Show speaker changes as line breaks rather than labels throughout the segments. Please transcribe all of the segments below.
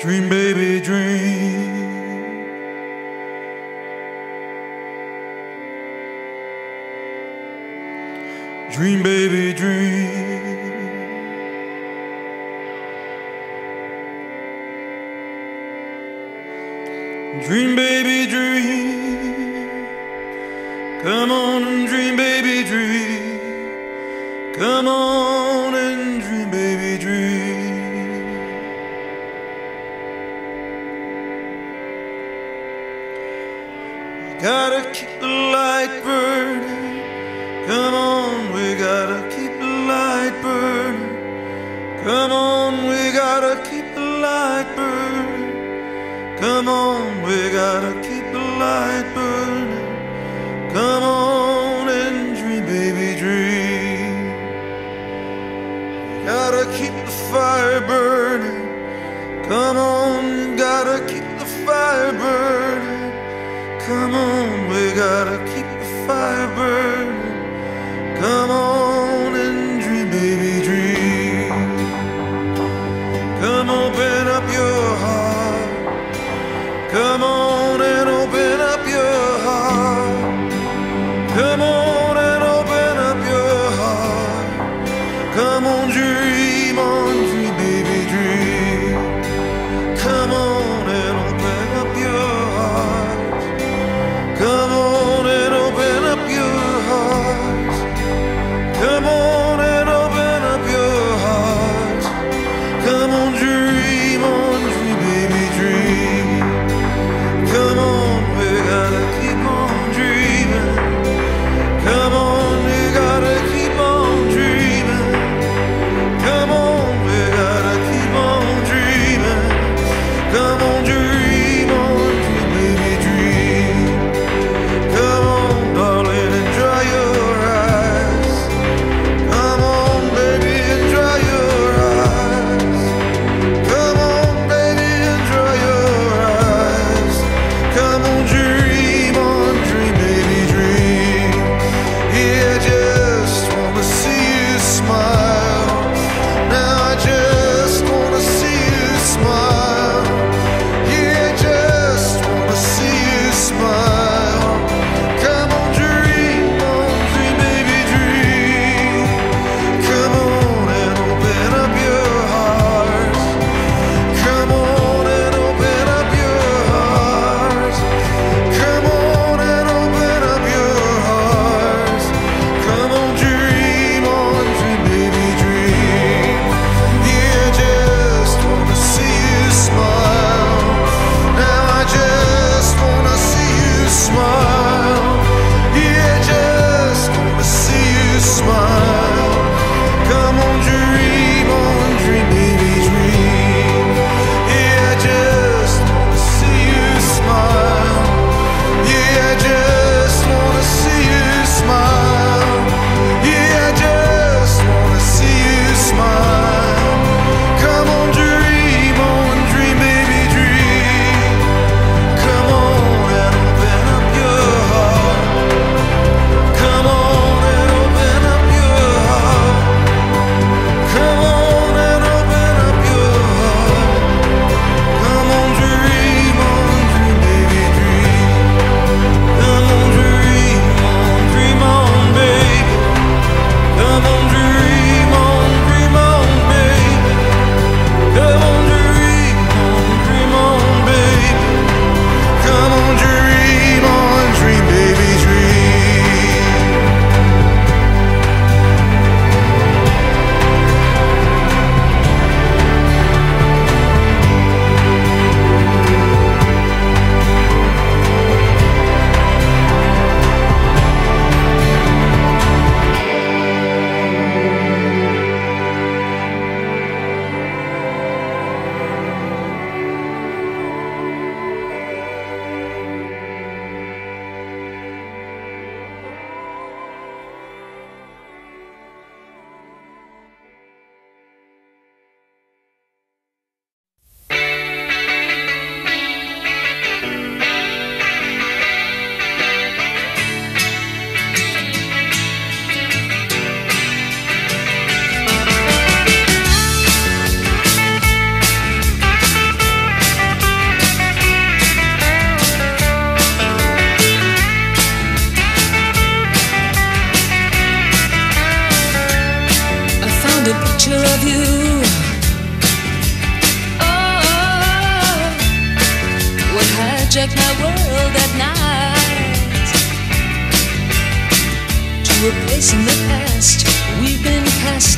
Dream, baby, dream. Dream, baby, dream. Dream, baby, dream. Come on Come on, we gotta keep the light burning. Come on, we gotta keep the light burning. Come on and dream, baby, dream. Gotta keep the fire burning. Come on, gotta keep the fire burning. Come on, we gotta keep the fire burning. Come on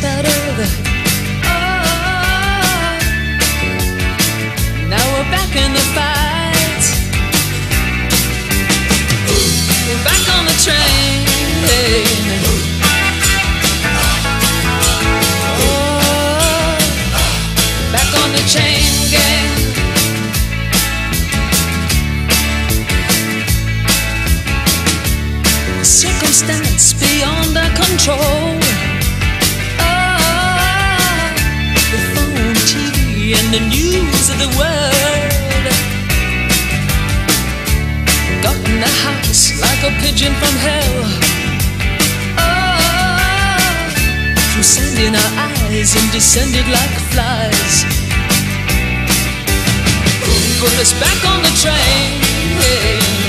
cast the news of the world. Got in the house like a pigeon from hell. Oh, threw sand in our eyes and descended like flies. Put us back on the train.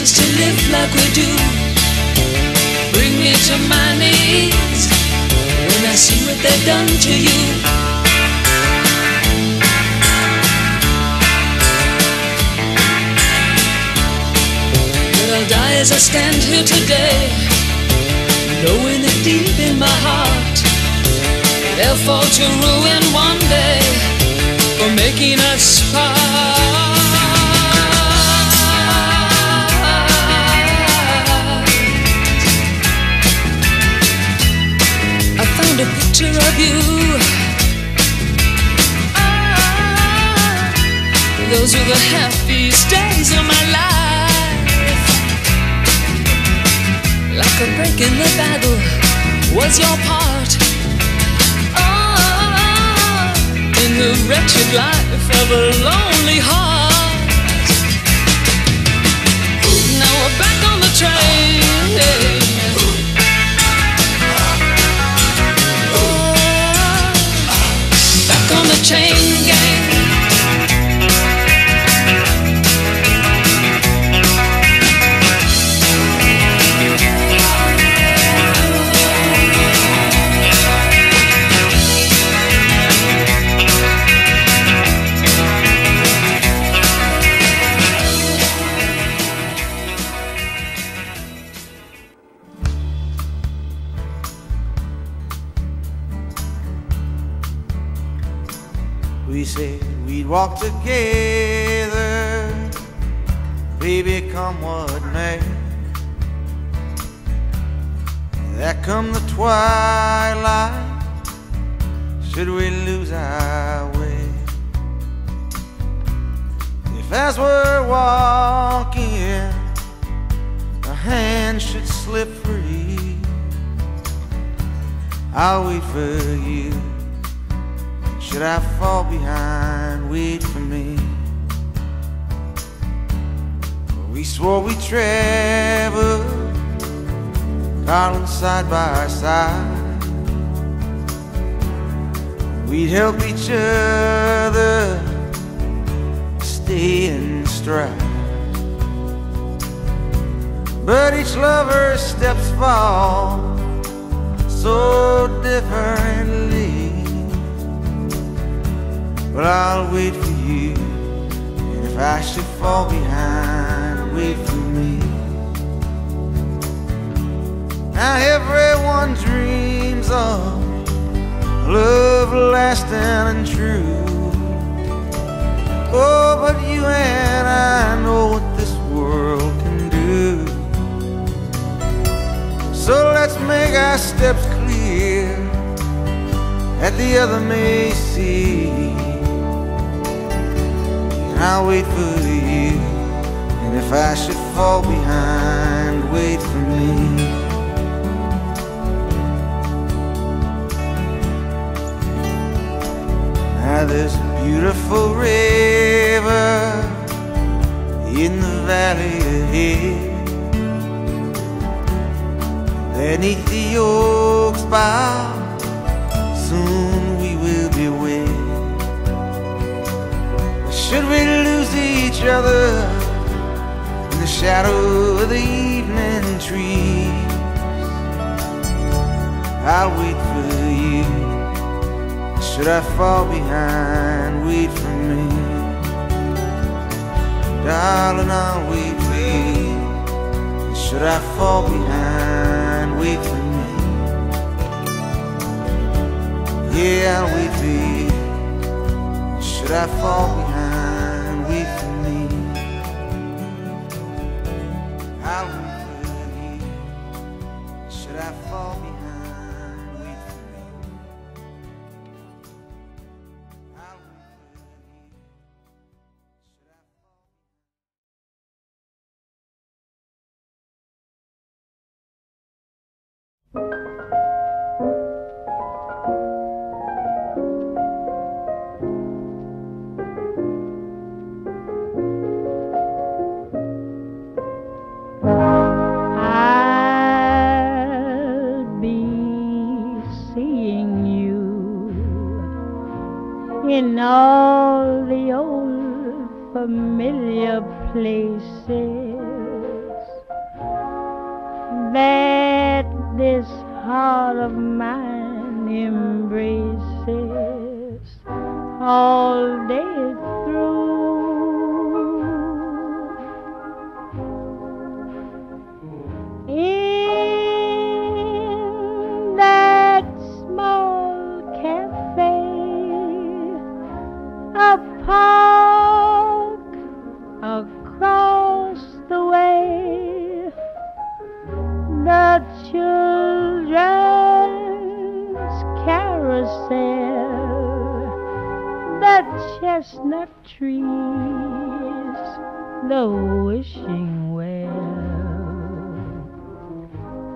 Us to live like we do. Bring me to my knees when I see what they've done to you. But I'll die as I stand here today, knowing that deep in my heart they'll fall to ruin one day for making us your part. Oh, in the wretched life of a lonely heart. Now we're back on the train.
Walk together, baby, come what may. There come the twilight, should we lose our way? If as we're walking, a hand should slip free, I'll wait for you. Should I fall behind, wait for me. We swore we'd travel, darling, side by side. We'd help each other stay in stride. But each lover's steps fall so differently. But I'll wait for you. And if I should fall behind, wait for me. Now everyone dreams of love lasting and true. Oh, but you and I know what this world can do. So let's make our steps clear that the other may see. I'll wait for you. And if I should fall behind, wait for me. Now there's a beautiful river in the valley ahead. Beneath the oaks bough, soon we will be wed. Should we each other in the shadow of the evening trees? I'll wait for you. Should I fall behind, wait for me. Darling, I'll wait for you. Should I fall behind, wait for me. Yeah, I'll wait for you. Should I fall behind,
all day through. In that small cafe, a park across the way, the children's carousel, chestnut trees, the wishing well.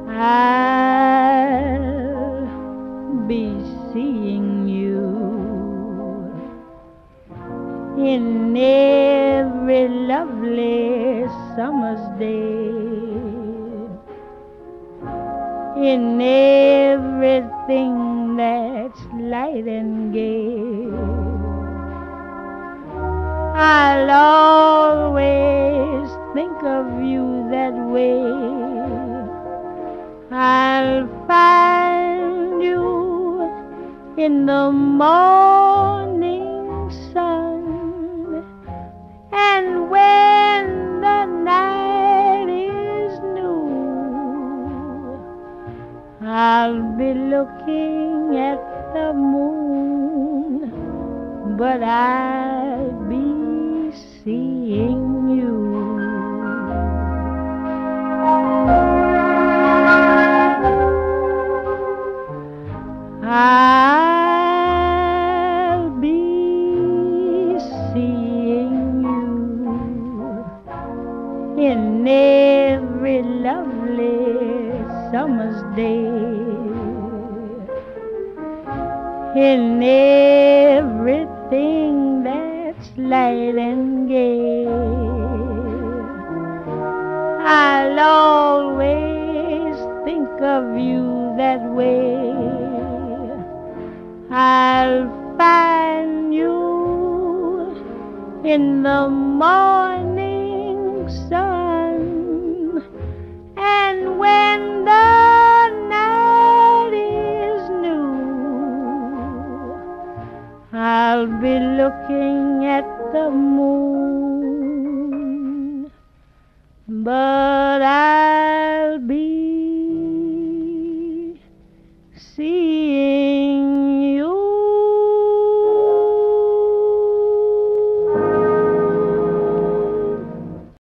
I'll be seeing you in every lovely summer's day, in everything that's light and gay. I'll always think of you that way. I'll find you in the morning sun. And when the night is new, I'll be looking at the moon, but be seeing you. I'll be seeing you in every lovely summer's day, in everything gay. I'll always think of you that way. I'll find you in the morning sun.